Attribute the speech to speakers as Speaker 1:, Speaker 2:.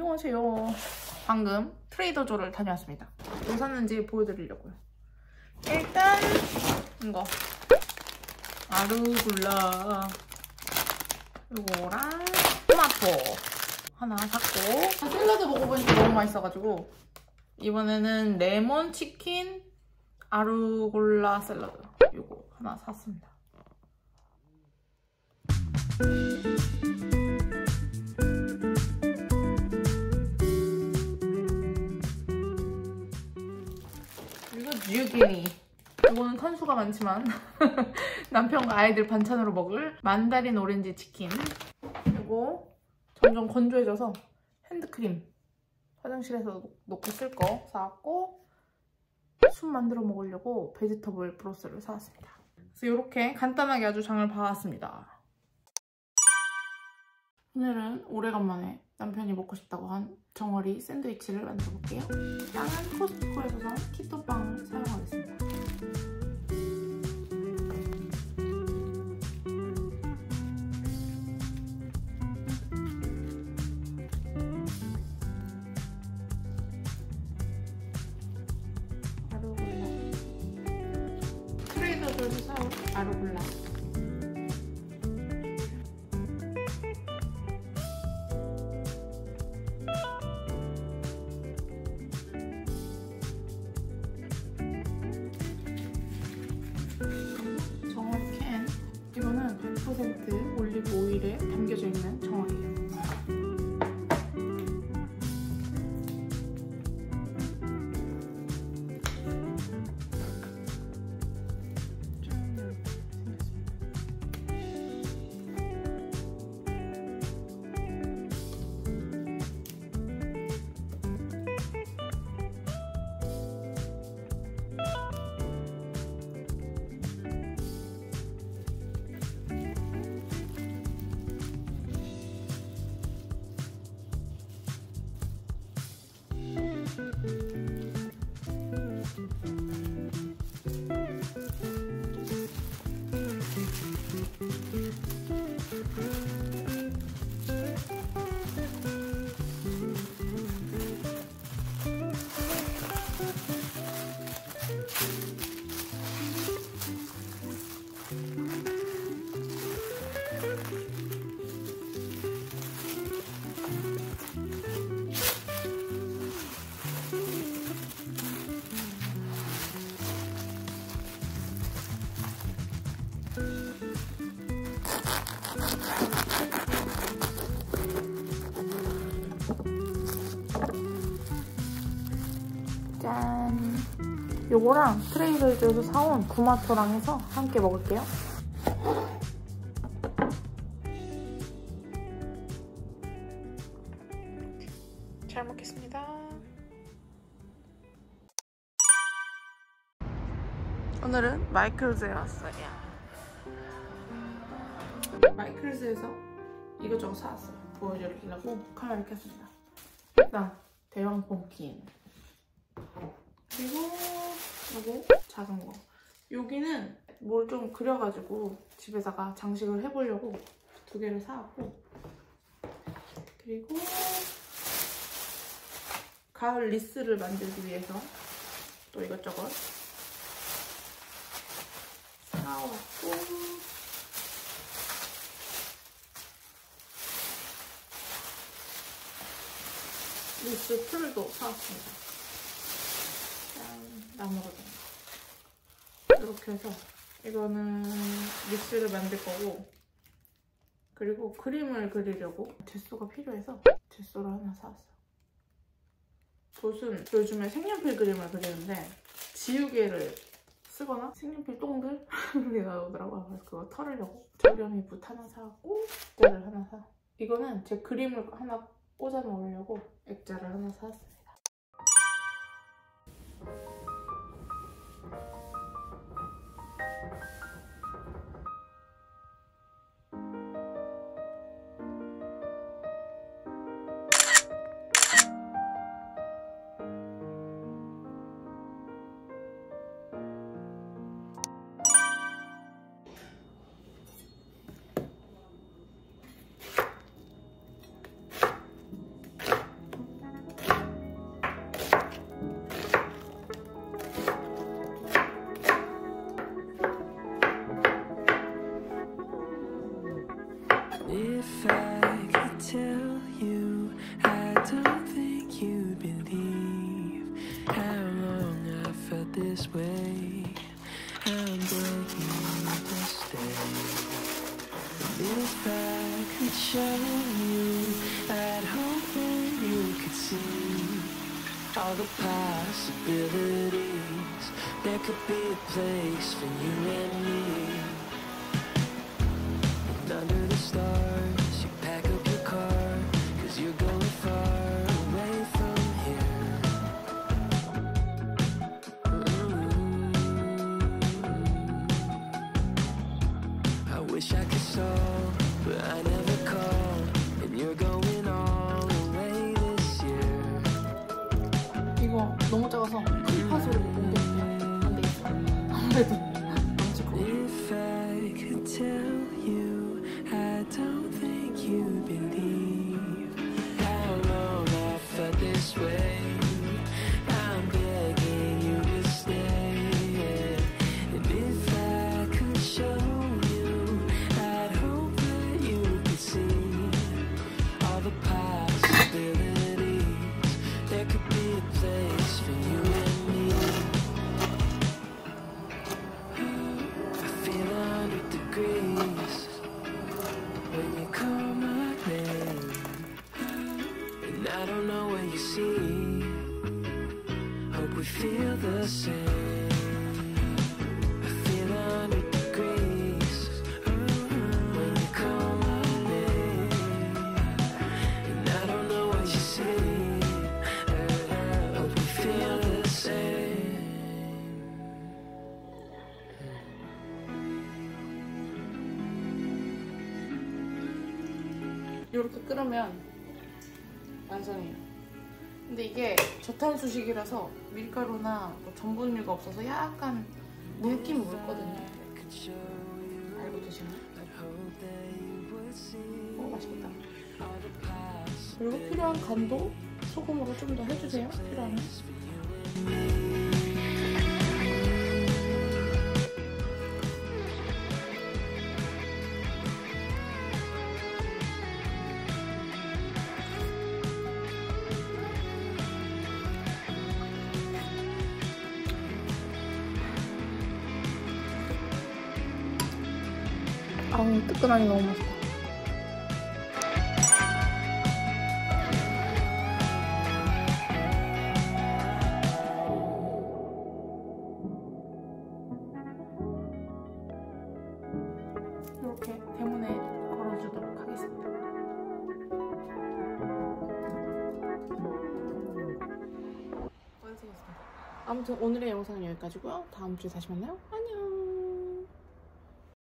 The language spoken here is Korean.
Speaker 1: 안녕하세요. 방금 트레이더조를 다녀왔습니다. 뭐 샀는지 보여드리려고요. 일단 이거 아르굴라 이거랑 토마토 하나 샀고 샐러드 먹어보니까 너무 맛있어가지고 이번에는 레몬 치킨 아르골라 샐러드 이거 하나 샀습니다. 주키니. 이거는 탄수가 많지만 남편과 아이들 반찬으로 먹을 mandarin orange chicken. 그리고 점점 건조해져서 핸드크림. 화장실에서 놓고 쓸 거 사왔고 수프 만들어 먹으려고 vegetable broth를 사왔습니다. 그래서 이렇게 간단하게 아주 장을 봐왔습니다. 오늘은 오래간만에 남편이 먹고 싶다고 한 정어리 샌드위치를 만들어 볼게요. 빵은 코스트코에서 산 키토빵을 사용하겠습니다. 아로글라. 트레이더조에서 사온 아로글라 짠. 요거랑 트레이더조에서 사온 구마토랑 해서 함께 먹을게요. 잘 먹겠습니다. 오늘은 마이클즈에 왔어요. 마이클즈에서 이것저것 사왔어요 보여드리려고 카메라 켰습니다. 일단 대왕 펌킨. 그리고 요거 작은 거. 여기는 뭘 좀 그려가지고 집에다가 장식을 해보려고 두 개를 사왔고 그리고 가을 리스를 만들기 위해서 또 이것저것 사왔고 리스 틀도 사왔습니다 짠, 나무로 된 거. 이렇게 해서 이거는 리스를 만들 거고 그리고 그림을 그리려고 gesso가 필요해서 gesso를 하나 사왔어요. 붓은 요즘에 색연필 그림을 그리는데 지우개를 쓰거나 색연필 똥들 이렇게 나오더라고요. 그래서 그거 털으려고 저렴이 붓 하나 사왔고 액자를 하나 사. 이거는 제 그림을 하나 꽂아 놓으려고 액자를 하나 사왔습니다.
Speaker 2: If I could tell you, I don't think you'd believe how long I've felt this way. I'm begging you to stay. If I could show you, I'd hope that you could see all the possibilities. that could be a place for you and me.
Speaker 1: 이거 너무 작아서 큰 팥으로 망치고.
Speaker 2: If I
Speaker 1: 이렇게 끓으면 완성이에요. 근데 이게 저탄수식이라서 밀가루나 뭐 전분류가 없어서 약간 물긴 묽거든요. 알고 드시나요? 오 맛있겠다. 그리고 필요한 간도 소금으로 좀 더 해주세요. 필요하면. 아우 뜨끈하니 너무 맛있다. 이렇게 대문에 걸어주도록 하겠습니다. 완성했습니다. 아무튼 오늘의 영상은 여기까지고요. 다음 주에 다시 만나요.